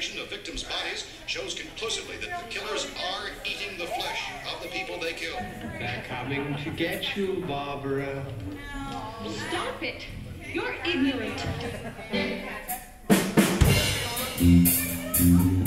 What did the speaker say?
examination of victims' bodies shows conclusively that the killers are eating the flesh of the people they kill. They're coming to get you, Barbara. Stop it! You're ignorant.